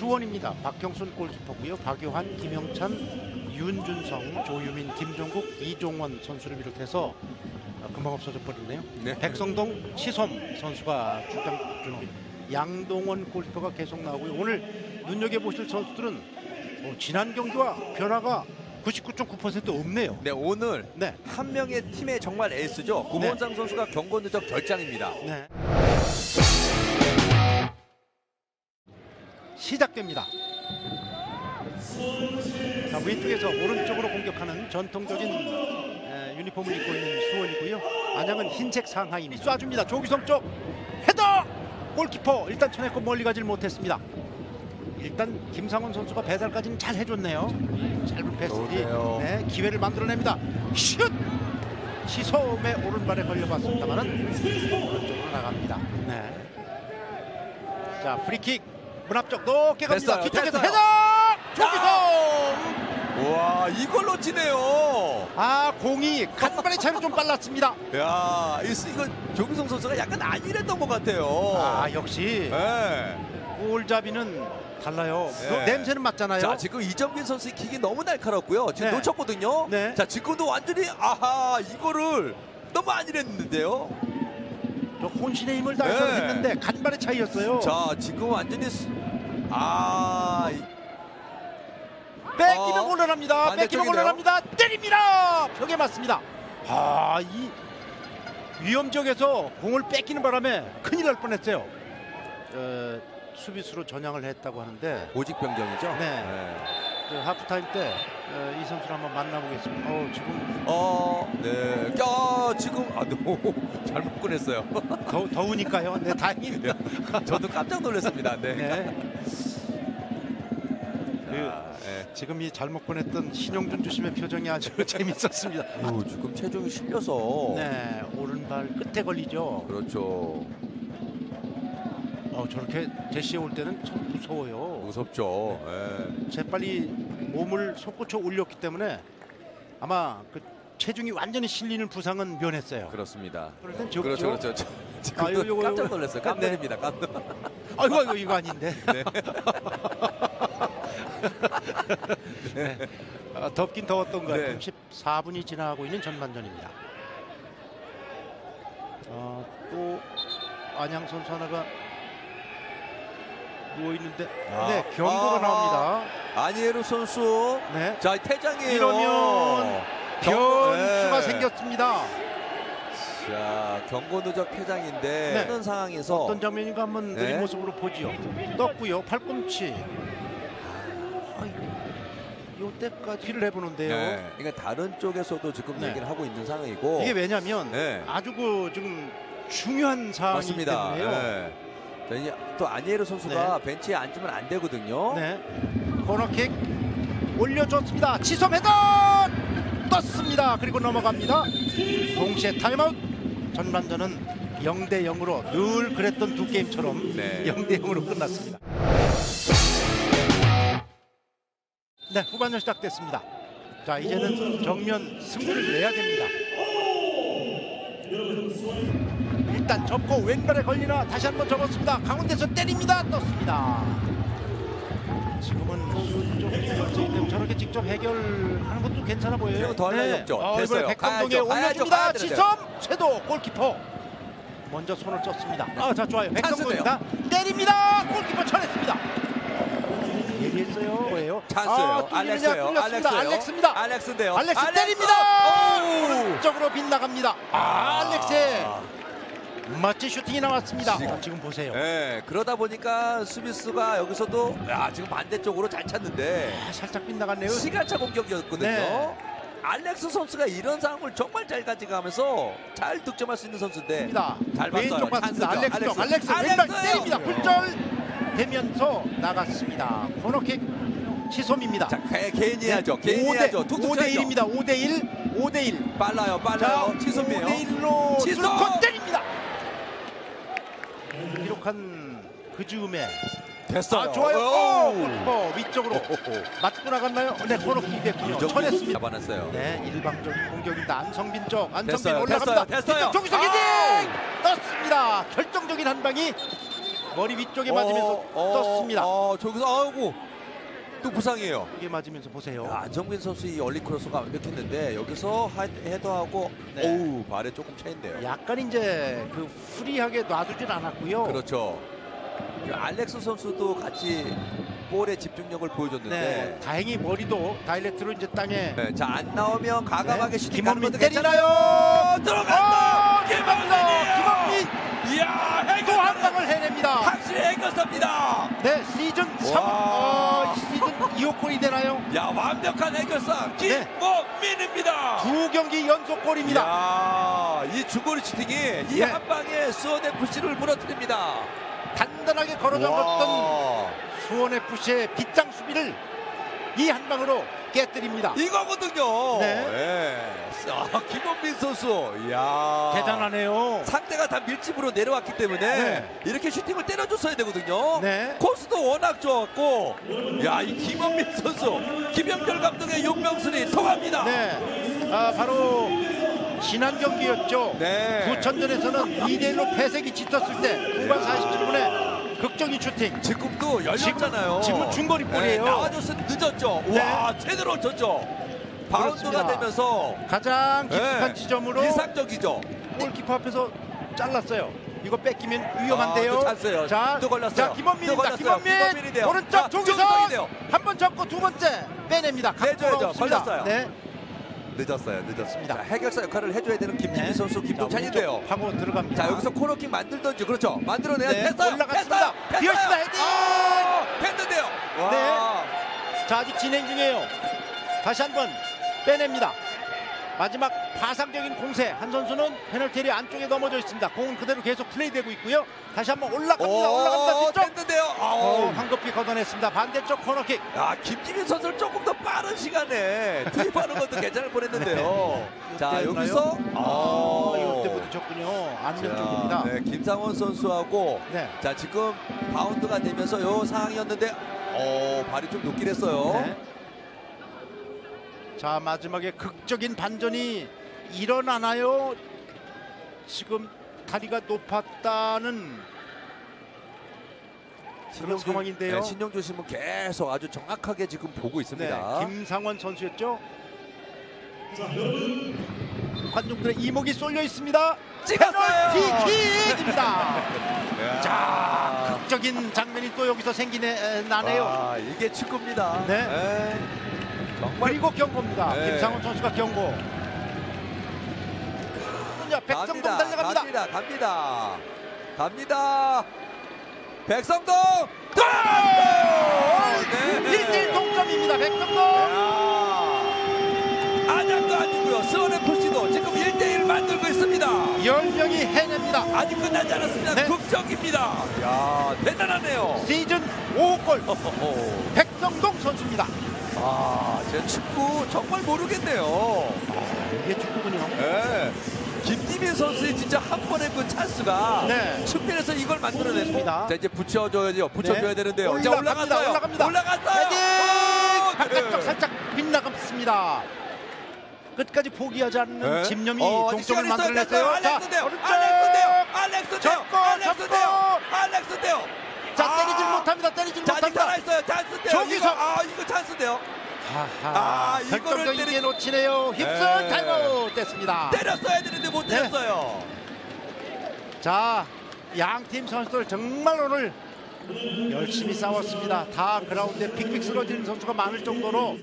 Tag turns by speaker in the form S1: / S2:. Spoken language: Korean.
S1: 수원입니다. 박형순 골키퍼고요. 박효환, 김영찬, 윤준성, 조유민, 김종국, 이종원 선수를 비롯해서 아, 금방 없어져 버렸네요.
S2: 네.
S1: 백성동, 시솜 선수가 출장 중 양동원 골키퍼가 계속 나오고요. 오늘 눈여겨보실 선수들은 어, 지난 경기와 변화가 99.9% 없네요.
S2: 네 오늘
S1: 네.
S2: 한 명의 팀의 정말 에이스죠. 구본상 선수가 경고 누적 결장입니다.
S1: 네. 시작됩니다. 자, 왼쪽에서 오른쪽으로 공격하는 전통적인 에, 유니폼을 입고 있는 수원이고요. 안양은 흰색 상하이입니다. 쏴줍니다. 조기성 쪽 헤더! 골키퍼 일단 쳐냈고 멀리 가질 못했습니다. 일단 김상훈 선수가 배달까지는 잘 해줬네요. 짧은 패스 뒤
S2: 좋네요.
S1: 네, 기회를 만들어냅니다. 슛! 시솜의 오른발에 걸려봤습니다만은 오른쪽으로 나갑니다. 네. 자 프리킥 문 앞쪽 높게 갑니다.
S2: 됐어요,
S1: 뒤쪽에서
S2: 됐어요.
S1: 헤더! 조기성!
S2: 와 이걸 놓치네요.
S1: 아 공이 간발의 차이로 좀 빨랐습니다.
S2: 야 이- 이거 조규성 선수가 약간 안일했던 것 같아요.
S1: 아 역시
S2: 네.
S1: 골잡이는 달라요.
S2: 네.
S1: 그 냄새는 맞잖아요.
S2: 자 지금 이정빈 선수의 킥이 너무 날카롭고요. 지금
S1: 네.
S2: 놓쳤거든요.
S1: 네.
S2: 자 지금도 완전히 아하 이거를 너무 안일했는데요.
S1: 저 혼신의 힘을 다해서
S2: 네.
S1: 했는데 간발의 차이였어요.
S2: 자 지금 완전히 수- 아 이-
S1: 뺏기면
S2: 어.
S1: 곤란합니다. 뺏기면
S2: 반대쪽이네요.
S1: 곤란합니다. 때립니다. 벽에 맞습니다. 아, 이 위험 지역에서 공을 뺏기는 바람에 큰일 날 뻔했어요. 어, 수비수로 전향을 했다고 하는데
S2: 보직 변경이죠.
S1: 네. 그 하프타임 때 이 선수를 한번 만나보겠습니다. 어, 지금
S2: 어, 네. 야, 지금 아, 너무 잘못 꺼냈어요.
S1: 더, 더우니까요. 네, 다행입니다.
S2: 저도 깜짝 놀랐습니다. 네.
S1: 네.
S2: 자, 네.
S1: 지금 이 잘못 보냈던 신용준 주심의 표정이 아주 재밌었습니다.
S2: 오, 지금 체중이 실려서
S1: 네, 오른발 끝에 걸리죠.
S2: 그렇죠.
S1: 어, 저렇게 제시에 올 때는 참 무서워요.
S2: 무섭죠. 예.
S1: 재빨리 몸을 솟구쳐 올렸기 때문에 아마 그 체중이 완전히 실리는 부상은 면했어요.
S2: 그렇습니다.
S1: 그럴 땐 적죠.
S2: 그렇죠, 그렇죠. 저- 지금
S1: 아, 요거, 요거,
S2: 깜짝
S1: 요거.
S2: 놀랐어요. 깜놀입니다. 깜놀.
S1: 아이고 이거 이거 아닌데.
S2: 네.
S1: 네. 아, 덥긴 더웠던 것 같아요.
S2: 네.
S1: 14분이 지나고 있는 전반전입니다. 어, 또 안양 선수 하나가 누워 있는데
S2: 아.
S1: 네 경고가
S2: 아.
S1: 나옵니다.
S2: 아니에루 선수.
S1: 네.
S2: 자, 퇴장이에요.
S1: 이러면 변수가
S2: 네.
S1: 생겼습니다.
S2: 자, 경고 누적 퇴장인데
S1: 네.
S2: 이런 상황에서
S1: 어떤 장면인가 한번
S2: 네.
S1: 느린 모습으로 보지요. 떴고요. 팔꿈치. 요때까지 를 해보는데요.
S2: 네. 그러니까 다른 쪽에서도 지금
S1: 네.
S2: 얘기를 하고 있는 상황이고
S1: 이게 왜냐면
S2: 네.
S1: 아주 그 지금 중요한
S2: 맞습니다.
S1: 때문에요.
S2: 네. 또 아니에르 선수가 벤치에 앉으면 안 되거든요.
S1: 네. 코너킥 올려줬습니다. 지성 헤더 떴습니다. 그리고 넘어갑니다. 동시에 타임아웃. 전반전은 0대 0으로 늘 그랬던 두 게임처럼
S2: 네.
S1: 0대 0으로 끝났습니다. 네, 후반전 시작됐습니다. 자, 이제는 정면 승부를 내야 됩니다. 일단 접고 왼발에 걸리나 다시 한번 접었습니다. 가운데서 때립니다. 떴습니다. 지금은 수쪽 결정이 때문에 저렇게 직접 해결하는 것도 괜찮아 보여요.
S2: 지금 더할 나위 없죠.
S1: 어,
S2: 됐어요.
S1: 이번에 백동동에
S2: 가야죠. 가야죠.
S1: 올려줍니다.
S2: 가야.
S1: 지섬 쇄도 골키퍼 먼저 손을 썼습니다. 아, 자 좋아요. 백성동입니다. 때립니다. 골키퍼 쳐냈습니다. 예리했어요. 왜요?
S2: 찬스예요.
S1: 아, 뚫리느냐,
S2: 알렉스예요. 알렉스예요.
S1: 알렉스입니다.
S2: 알렉스인데요.
S1: 알렉스
S2: 알렉스!
S1: 때립니다. 오른쪽으로 빗나갑니다. 아, 알렉스 멋진 슈팅이 나왔습니다.
S2: 지금-
S1: 어, 지금 보세요.
S2: 네, 그러다 보니까 수비수가 여기서도 야, 지금 반대쪽으로 잘 찼는데
S1: 아, 살짝 빗나갔네요.
S2: 시간차 공격이었거든요.
S1: 네.
S2: 알렉스 선수가 이런 상황을 정말 잘 가져가면서 잘 득점할 수 있는 선수인데
S1: 입니다.
S2: 잘 봤어요.
S1: 왼쪽 봤습니다.
S2: 찬스죠.
S1: 알렉스 쪽. 알렉스
S2: 알렉스.
S1: 때립니다. 굴절 되면서 나갔습니다. 코너킥 시솜입니다.
S2: 자, 개, 개인이 해야죠. 개인이
S1: 5대,
S2: 해야죠. 툭툭
S1: 5대
S2: 쳐야죠.
S1: 1입니다. 5대 1. 5대 1.
S2: 빨라요, 빨라요. 치솜이에요.
S1: 5대 1로
S2: 치솜!
S1: 뚫고 때립니다. 기록한 그 즈음에
S2: 됐어요.
S1: 아 좋아요.
S2: 오!
S1: 오, 골키퍼 위쪽으로
S2: 오호호.
S1: 맞고 나갔나요? 네, 코너킥 됐군요. 쳐냈습니다.
S2: 잡아냈어요.
S1: 네, 일방적인 공격입니다. 안성빈 쪽. 안성빈
S2: 됐어요,
S1: 올라갑니다.
S2: 됐어요.
S1: 저기서
S2: 아우!
S1: 헤딩 떴습니다. 결정적인 한 방이 머리 위쪽에 맞으면서 떴습니다.
S2: 어, 저기서 아이고 또 부상이에요.
S1: 이게 맞으면서 보세요.
S2: 야, 안정민 선수 이 early 크로스가 완벽했는데 여기서 하- 헤더하고
S1: 네.
S2: 어우 발에 조금 차인데요.
S1: 약간 이제 그 free하게 놔두질 않았고요.
S2: 그렇죠. 그 알렉스 선수도 같이 볼에 집중력을 보여줬는데
S1: 네, 다행히 머리도 direct로 이제 땅에
S2: 네, 자 안 나오면 과감하게
S1: 네,
S2: 슈팅 가는
S1: 김원민
S2: 것도? 괜찮아요. 들어간다.
S1: 어, 김원민!
S2: 김원민. 이야
S1: 또 한
S2: 해결.
S1: 방을 해냅니다.
S2: 확실히 해결사입니다.
S1: 네, 시즌 3,
S2: 와.
S1: 어, 시즌 2호 골이 되나요?
S2: 야 완벽한 해결사
S1: 네.
S2: 김원민입니다.
S1: 두 경기 연속 골입니다.
S2: 야, 이 중거리 슈팅이 이
S1: 네.
S2: 한 방에 수원 FC를 무너뜨립니다.
S1: 단단하게 걸어잡았던
S2: 와,
S1: 수원 FC의 빗장 수비를 이 한 방으로 깨뜨립니다.
S2: 이거거든요.
S1: 네.
S2: 네. 아, 김원민 선수. 이야.
S1: 대단하네요.
S2: 상대가 다 밀집으로 내려왔기 때문에
S1: 네.
S2: 이렇게 슈팅을 때려줬어야 되거든요.
S1: 네.
S2: 코스도 워낙 좋았고, 야, 이 김원민 선수, 김영철 감독의 용명술이 통합니다.
S1: 네, 아, 바로 지난 경기였죠.
S2: 네.
S1: 부천전에서는 2대1로 패색이 짙었을 때 후반 47분에 극적인 슈팅.
S2: 지금도 열렸잖아요.
S1: 지금- 중거리 볼이에요.
S2: 네, 나와줬으면 늦었죠.
S1: 네.
S2: 와, 제대로 쳤죠. 바운드가
S1: 그렇습니다.
S2: 되면서
S1: 가장 깊숙한
S2: 네.
S1: 지점으로
S2: 이상적이죠.
S1: 골키퍼 앞에서 잘랐어요. 이거 뺏기면 위험한데요.
S2: 아, 또 찬스예요.
S1: 자,
S2: 또 걸렸어요. 자또
S1: 김원민입니다. 김원민
S2: 김원민인데요.
S1: 오른쪽
S2: 자,
S1: 조기성
S2: 조기성이 돼요.
S1: 한번 접고 두 번째 빼냅니다.
S2: 내줘야죠. 걸렸어요.
S1: 네,
S2: 늦었어요. 늦었습니다.
S1: 자,
S2: 해결사 역할을 해줘야 되는 김진희
S1: 네.
S2: 선수
S1: 자,
S2: 김동찬인데요.
S1: 파고 들어갑니다.
S2: 자 여기서 코너킥 만들던지 그렇죠. 만들어내야
S1: 네,
S2: 됐어요.
S1: 올라갔습니다.
S2: 됐어요.
S1: 비었습니다. 헤딩!
S2: 아, 했는데요. 와.
S1: 네. 자 아직 진행 중이에요. 다시 한번 빼냅니다. 마지막 파상적인 공세 한 선수는 페널티리 안쪽에 넘어져 있습니다. 공은 그대로 계속 플레이되고 있고요. 다시 한번 올라갑니다. 올라갑니다.
S2: 오,
S1: 뒤쪽.
S2: 됐는데요.
S1: 어. 황급히 걷어냈습니다. 반대쪽 코너킥.
S2: 야 김지민 선수를 조금 더 빠른 시간에 투입하는 것도 괜찮을 뻔했는데요. 자
S1: 그때였나요?
S2: 여기서
S1: 아, 이럴 때 부딪혔군요. 안면
S2: 자,
S1: 쪽입니다.
S2: 네, 김상원 선수하고
S1: 네.
S2: 자 지금 바운드가 되면서 요 상황이었는데 어 발이 좀 높긴 했어요.
S1: 네. 자 마지막에 극적인 반전이 일어나나요? 지금 다리가 높았다는 그런
S2: 신용준-
S1: 상황인데요.
S2: 네, 신용준 씨는 계속 아주 정확하게 지금 보고
S1: 네,
S2: 있습니다.
S1: 김상원 선수였죠. 관중들의 이목이 쏠려 있습니다.
S2: 찍었어요.
S1: 페널티킥입니다.
S2: 자,
S1: 자, 극적인 장면이 또 여기서 생기네 에, 나네요.
S2: 와, 이게 축구입니다.
S1: 네.
S2: 정말
S1: 그리고 경고입니다.
S2: 네.
S1: 김상원 선수가 경고. 자, 백성동
S2: 갑니다.
S1: 달려갑니다.
S2: 갑니다. 갑니다. 갑니다. 백성동
S1: 골!
S2: 네.
S1: 1대1 동점입니다. 백성동.
S2: 야. 안양도 아니고요. 수원 FC도 지금 1대1 만들고 있습니다.
S1: 열명이 해냅니다.
S2: 아직 끝나지 않았습니다.
S1: 네.
S2: 극적입니다. 야, 대단하네요.
S1: 시즌 5골
S2: 허허허.
S1: 백성동 선수입니다.
S2: 아, 제 축구 정말 모르겠네요.
S1: 이게 축구군요.
S2: 네. 김지민 선수의 진짜 한 번의 그 찬스가
S1: 네.
S2: 측면에서 이걸 만들어냈습니다. 자 이제 붙여줘야죠. 붙여줘야
S1: 네.
S2: 되는데요. 자
S1: 올라갑니다.
S2: 올라갔어요.
S1: 올라갑니다.
S2: 올라갔어요. 네.
S1: 살짝 빗나갔습니다. 끝까지 포기하지 않는
S2: 네.
S1: 집념이
S2: 어,
S1: 동점을. 만들어냈어요. 자. 접고,
S2: 알렉스인데요.
S1: 접고.
S2: 알렉스인데요.
S1: 자,
S2: 아.
S1: 때리질 못합니다. 때리질
S2: 자,
S1: 못합니다.
S2: 살아있어요. 찬스인데요.
S1: 저기서.
S2: 이거, 아, 찬스인데요.
S1: 하하,
S2: 아, 이거를 때리-
S1: 게 놓치네요. 힙슨
S2: 네.
S1: 타임아웃 됐습니다.
S2: 때렸어야 되는데 못
S1: 네.
S2: 때렸어요.
S1: 자, 양 팀 선수들 정말 오늘 열심히 싸웠습니다. 다 그라운드에 픽픽 쓰러지는 선수가 많을 정도로